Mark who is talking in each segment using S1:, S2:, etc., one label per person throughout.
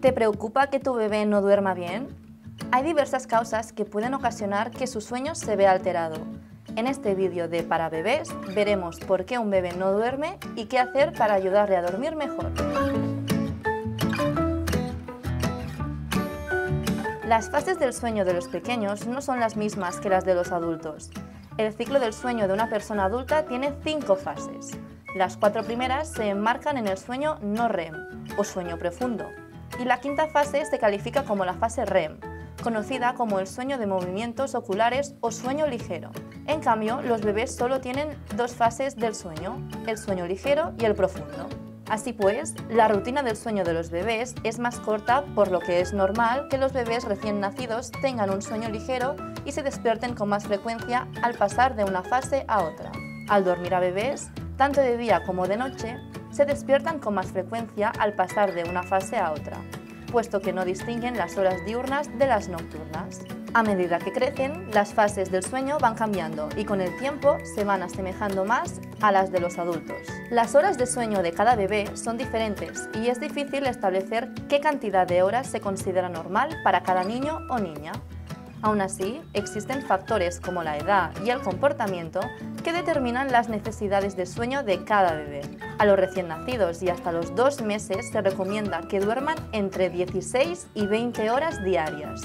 S1: ¿Te preocupa que tu bebé no duerma bien? Hay diversas causas que pueden ocasionar que su sueño se vea alterado. En este vídeo de Para Bebés veremos por qué un bebé no duerme y qué hacer para ayudarle a dormir mejor. Las fases del sueño de los pequeños no son las mismas que las de los adultos. El ciclo del sueño de una persona adulta tiene cinco fases. Las cuatro primeras se enmarcan en el sueño no REM o sueño profundo y la quinta fase se califica como la fase REM, conocida como el sueño de movimientos oculares o sueño ligero. En cambio, los bebés solo tienen dos fases del sueño, el sueño ligero y el profundo. Así pues, la rutina del sueño de los bebés es más corta, por lo que es normal que los bebés recién nacidos tengan un sueño ligero y se despierten con más frecuencia al pasar de una fase a otra. Al dormir a bebés, tanto de día como de noche, se despiertan con más frecuencia al pasar de una fase a otra, puesto que no distinguen las horas diurnas de las nocturnas. A medida que crecen, las fases del sueño van cambiando y con el tiempo se van asemejando más a las de los adultos. Las horas de sueño de cada bebé son diferentes y es difícil establecer qué cantidad de horas se considera normal para cada niño o niña. Aún así, existen factores como la edad y el comportamiento que determinan las necesidades de sueño de cada bebé. A los recién nacidos y hasta los dos meses se recomienda que duerman entre 16 y 20 horas diarias.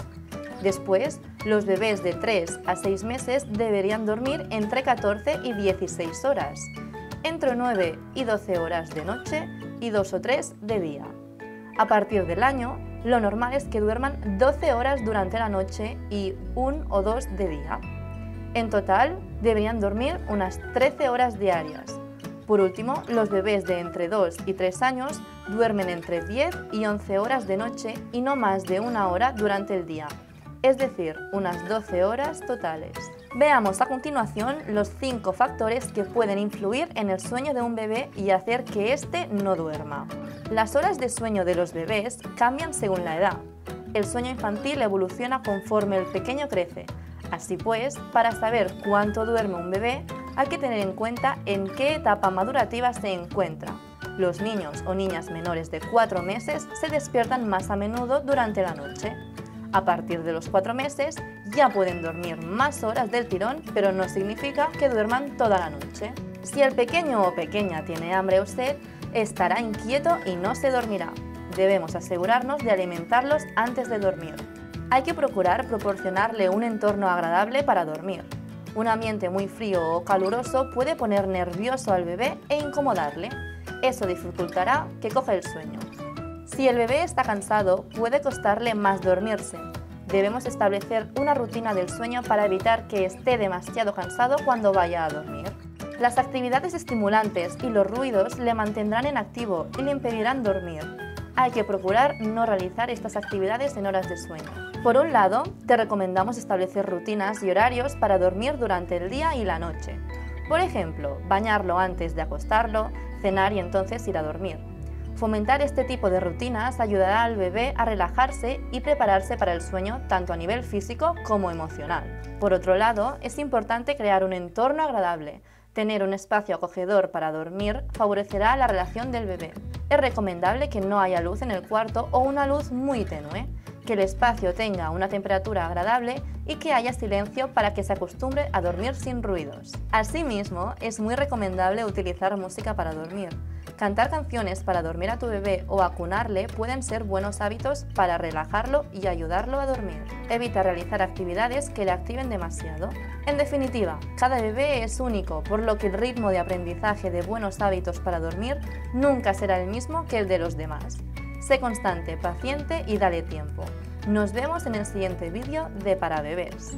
S1: Después, los bebés de 3 a 6 meses deberían dormir entre 14 y 16 horas, entre 9 y 12 horas de noche y 2 o 3 de día. A partir del año, lo normal es que duerman 12 horas durante la noche y 1 o 2 de día. En total, deberían dormir unas 13 horas diarias. Por último, los bebés de entre 2 y 3 años duermen entre 10 y 11 horas de noche y no más de una hora durante el día, es decir, unas 12 horas totales. Veamos a continuación los 5 factores que pueden influir en el sueño de un bebé y hacer que éste no duerma. Las horas de sueño de los bebés cambian según la edad. El sueño infantil evoluciona conforme el pequeño crece. Así pues, para saber cuánto duerme un bebé, hay que tener en cuenta en qué etapa madurativa se encuentra. Los niños o niñas menores de 4 meses se despiertan más a menudo durante la noche. A partir de los cuatro meses ya pueden dormir más horas del tirón, pero no significa que duerman toda la noche. Si el pequeño o pequeña tiene hambre o sed, estará inquieto y no se dormirá. Debemos asegurarnos de alimentarlos antes de dormir. Hay que procurar proporcionarle un entorno agradable para dormir. Un ambiente muy frío o caluroso puede poner nervioso al bebé e incomodarle. Eso dificultará que coja el sueño. Si el bebé está cansado, puede costarle más dormirse. Debemos establecer una rutina del sueño para evitar que esté demasiado cansado cuando vaya a dormir. Las actividades estimulantes y los ruidos le mantendrán en activo y le impedirán dormir. Hay que procurar no realizar estas actividades en horas de sueño. Por un lado, te recomendamos establecer rutinas y horarios para dormir durante el día y la noche. Por ejemplo, bañarlo antes de acostarlo, cenar y entonces ir a dormir. Fomentar este tipo de rutinas ayudará al bebé a relajarse y prepararse para el sueño tanto a nivel físico como emocional. Por otro lado, es importante crear un entorno agradable. Tener un espacio acogedor para dormir favorecerá la relación del bebé. Es recomendable que no haya luz en el cuarto o una luz muy tenue, que el espacio tenga una temperatura agradable y que haya silencio para que se acostumbre a dormir sin ruidos. Asimismo, es muy recomendable utilizar música para dormir. Cantar canciones para dormir a tu bebé o acunarle pueden ser buenos hábitos para relajarlo y ayudarlo a dormir. Evita realizar actividades que le activen demasiado. En definitiva, cada bebé es único, por lo que el ritmo de aprendizaje de buenos hábitos para dormir nunca será el mismo que el de los demás. Sé constante, paciente y dale tiempo. Nos vemos en el siguiente vídeo de Para Bebés.